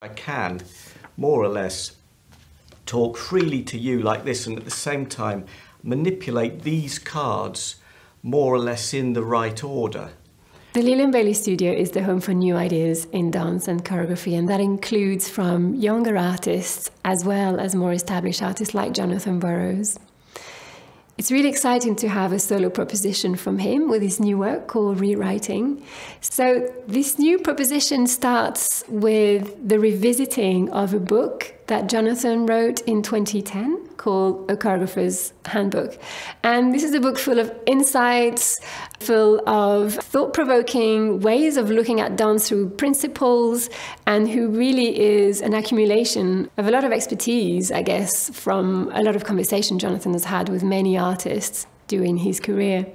I can, more or less, talk freely to you like this and at the same time manipulate these cards more or less in the right order. The Lilian Baylis Studio is the home for new ideas in dance and choreography, and that includes from younger artists as well as more established artists like Jonathan Burrows. It's really exciting to have a solo proposition from him with his new work called Rewriting. So, this new proposition starts with the revisiting of a book that Jonathan wrote in 2010 called A Choreographer's Handbook. And this is a book full of insights, full of thought provoking ways of looking at dance through principles, and who really is an accumulation of a lot of expertise, I guess, from a lot of conversation Jonathan has had with many artists during his career.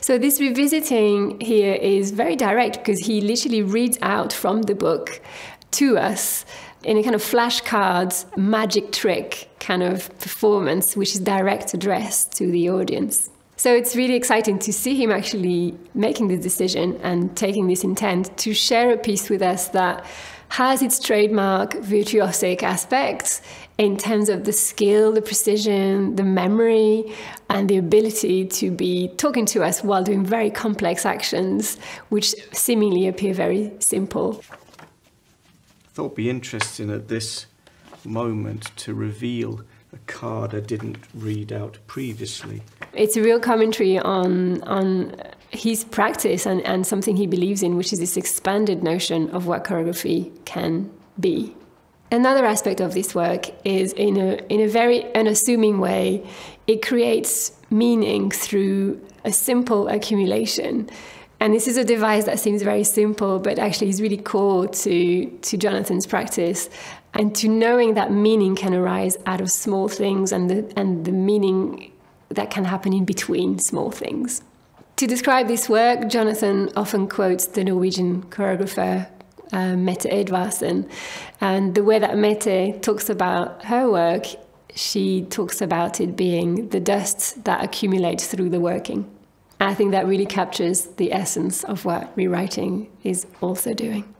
So this revisiting here is very direct because he literally reads out from the book to us in a kind of flashcards magic trick kind of performance, which is direct address to the audience. So it's really exciting to see him actually making this decision and taking this intent to share a piece with us that has its trademark virtuosic aspects in terms of the skill, the precision, the memory, and the ability to be talking to us while doing very complex actions, which seemingly appear very simple thought be interesting at this moment to reveal a card I didn't read out previously. It's a real commentary on on his practice and, and something he believes in, which is this expanded notion of what choreography can be. Another aspect of this work is in a in a very unassuming way, it creates meaning through a simple accumulation. And this is a device that seems very simple, but actually is really core to, to Jonathan's practice and to knowing that meaning can arise out of small things and the, and the meaning that can happen in between small things. To describe this work, Jonathan often quotes the Norwegian choreographer uh, Mette Edvardsen. And the way that Mette talks about her work, she talks about it being the dust that accumulates through the working. I think that really captures the essence of what rewriting is also doing.